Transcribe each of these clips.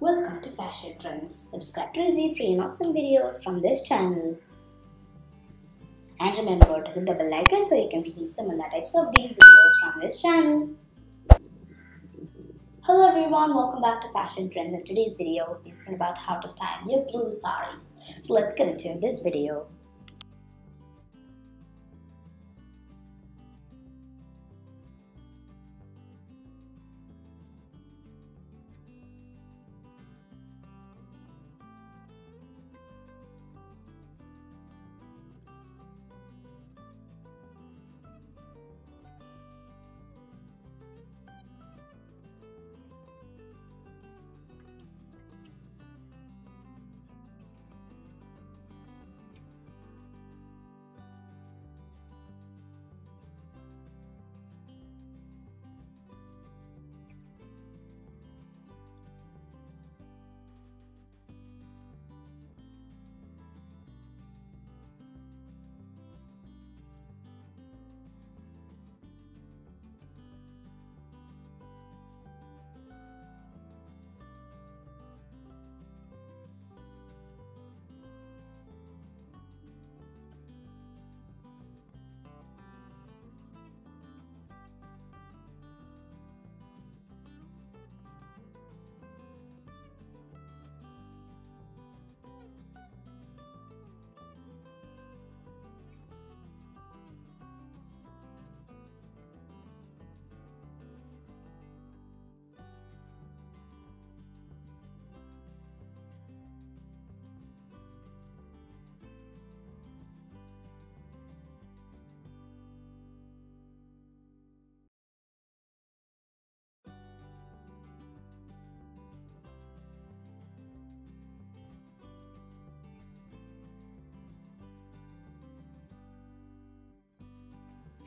Welcome to Fashion Trends. Subscribe to receive free and awesome videos from this channel. And remember to hit the bell icon so you can receive similar types of these videos from this channel. Hello everyone, welcome back to Fashion Trends and today's video is about how to style your blue saris. So let's get into this video.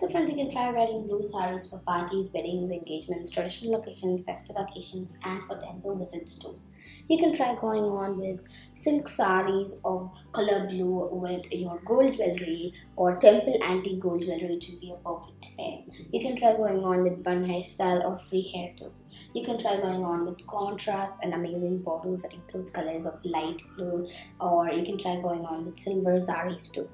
So friends, you can try wearing blue saris for parties, weddings, engagements, traditional occasions, festive occasions and for temple visits too. You can try going on with silk saris of color blue with your gold jewelry or temple antique gold jewelry which to be a perfect pair. You can try going on with bun hairstyle or free hair too. You can try going on with contrast and amazing bottles that includes colors of light blue or you can try going on with silver saris too.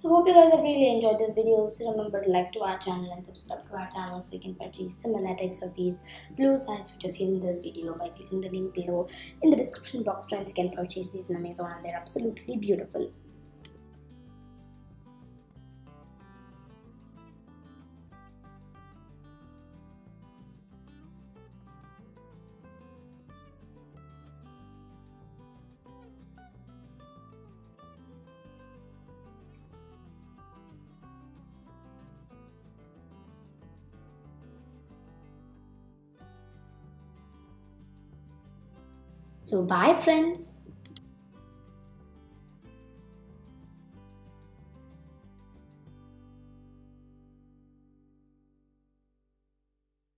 So hope you guys have really enjoyed this video. So remember to like to our channel and subscribe to our channel so you can purchase similar types of these blue sites which are seen in this video by clicking the link below in the description box. Friends, you can purchase these in Amazon and they're absolutely beautiful. So bye friends.